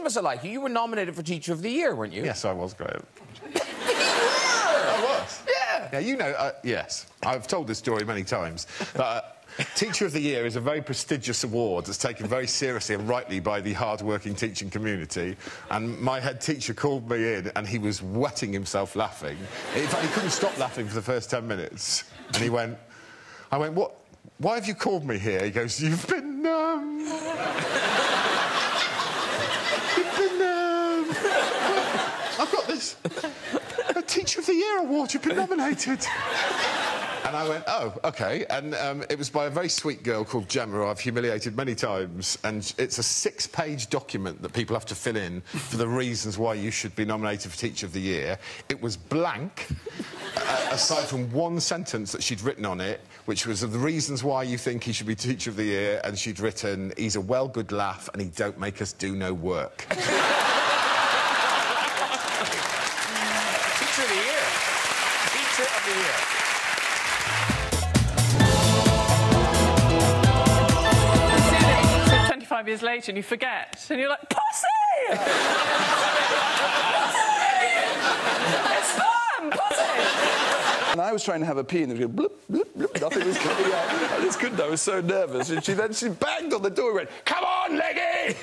kids must have liked you. You were nominated for Teacher of the Year, weren't you? Yes, I was, Graham. I was. Yeah. Yeah, you know, uh, yes. I've told this story many times. But, uh, Teacher of the Year is a very prestigious award that's taken very seriously and rightly by the hard-working teaching community. And my head teacher called me in and he was wetting himself laughing. In fact, he couldn't stop laughing for the first 10 minutes. And he went, I went, what? Why have you called me here? He goes, you've been, um... you've been, um... This... A Teacher of the Year award, you've been nominated. And I went, oh, OK. And um, it was by a very sweet girl called Gemma, who I've humiliated many times. And it's a six-page document that people have to fill in for the reasons why you should be nominated for Teacher of the Year. It was blank, uh, aside from one sentence that she'd written on it, which was of the reasons why you think he should be Teacher of the Year. And she'd written, he's a well good laugh and he don't make us do no work. Teacher of the Year. Teacher of the Year. So 25 years later and you forget, and you're like, pussy! pussy! It's fun, pussy! And I was trying to have a pee and it was going bloop, bloop, bloop. Nothing was coming out. I just couldn't. I was so nervous. And she then she banged on the door and went, Come on, Leggy!